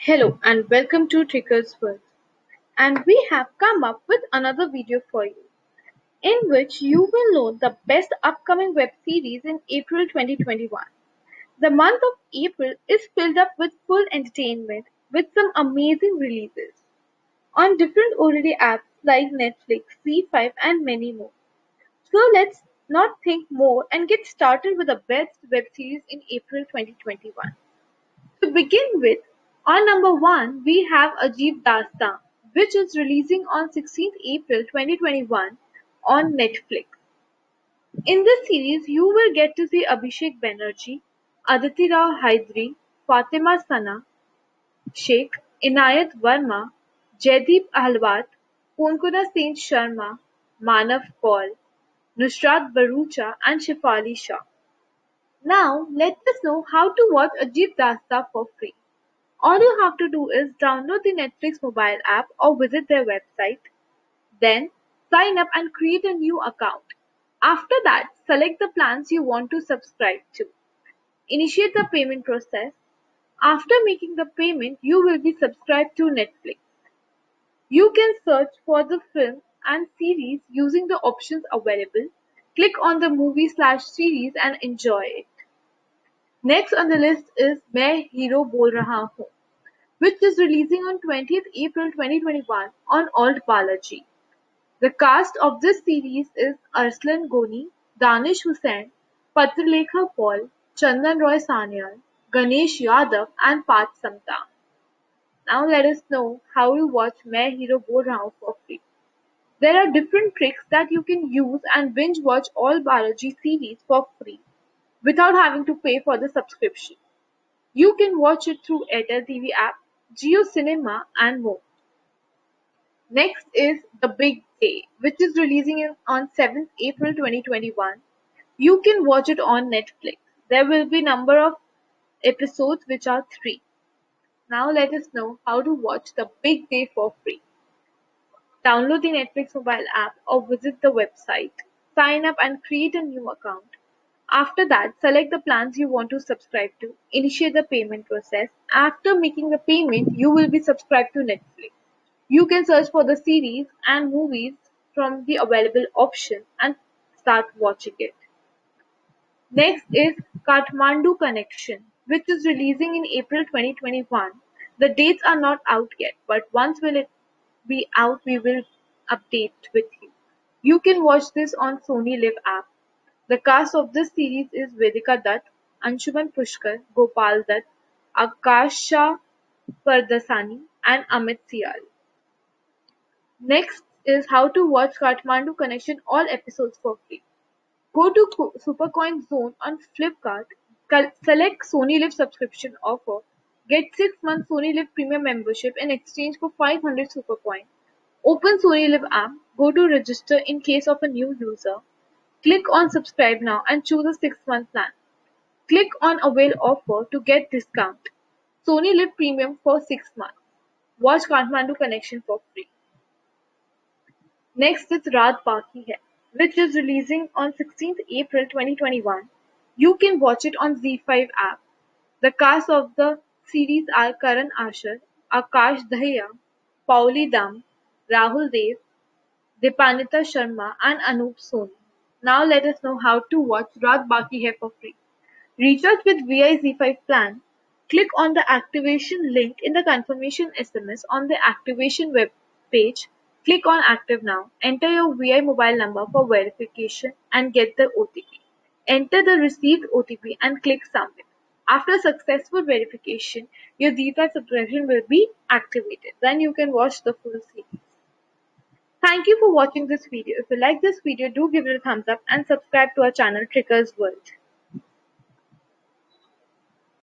Hello and welcome to Tricker's World. And we have come up with another video for you, in which you will know the best upcoming web series in April 2021. The month of April is filled up with full entertainment with some amazing releases on different OTT apps like Netflix, ZEE5 and many more. So let's not think more and get started with the best web series in April 2021. To begin with, on number one, we have Ajeeb Dastaan, which is releasing on 16th April 2021 on Netflix. In this series, you will get to see Abhishek Banerjee, Aditi Rao Fatima Sana Sheikh, Inayat Verma, Jaideep Ahlawat, Konkona Sen Sharma, Manav Kaul, Nushrratt Bharuccha, and Shefali Shah. Now, let us know how to watch Ajeeb Dastaan for free. All you have to do is download the Netflix mobile app or visit their website. Then, sign up and create a new account. After that, select the plans you want to subscribe to. Initiate the payment process. After making the payment, you will be subscribed to Netflix. You can search for the film and series using the options available. Click on the movie slash series and enjoy it. Next on the list is "Main Hero Bol Raha Hoon", which is releasing on twentieth April twenty twenty one on ALTBalaji. The cast of this series is Arslan Goni, Danish Hussain, Patralekhaa Paul, Chandan Roy Sanyal, Ganesh Yadav and Parth Samta. Now let us know how to watch Main Hero Bol Raha Hoon for free. There are different tricks that you can use and binge watch ALTBalaji series for free without having to pay for the subscription. You can watch it through Airtel TV app, Jio Cinema and more. Next is The Big Day, which is releasing on 7th April 2021. You can watch it on Netflix. There will be number of episodes which are 3. Now let us know how to watch The Big Day for free. Download the Netflix mobile app or visit the website. Sign up and create a new account. After that, select the plans you want to subscribe to. Initiate the payment process. After making the payment, you will be subscribed to Netflix. You can search for the series and movies from the available options and start watching it. Next is Kathmandu Connection, which is releasing in April 2021. The dates are not out yet, but once will it be out, we will update with you. You can watch this on SonyLIV app. The cast of this series is Vedika Dutt, Anshuman Pushkar, Gopal Dutt, Akasha Pardasani, and Amit Sial. Next is how to watch Kathmandu Connection all episodes for free. Go to Supercoin Zone on Flipkart, select SonyLIV subscription offer, get 6 months SonyLIV premium membership in exchange for 500 Supercoin. Open SonyLIV app, go to register in case of a new user, Click on subscribe now and choose a 6 month plan. Click on avail offer to get discount. SonyLIV Premium for 6 months. Watch Kathmandu Connection for free. Next is Raat Baki Hai, which is releasing on 16th April 2021. You can watch it on ZEE5 app. The cast of the series are Karan Ashar, Akash Dahiya, Pauli Dam, Rahul Dev, Deepanita Sharma and Anup Soni. Now let us know how to watch Raat Baki Hai for free. Recharge with Vi ZEE5 plan. Click on the activation link in the confirmation SMS on the activation web page. Click on active now. Enter your Vi mobile number for verification and get the OTP. Enter the received OTP and click submit. After successful verification, your ZEE5 subscription will be activated. Then you can watch the full series. Thank you for watching this video. If you like this video, do give it a thumbs up and subscribe to our channel Trickers World.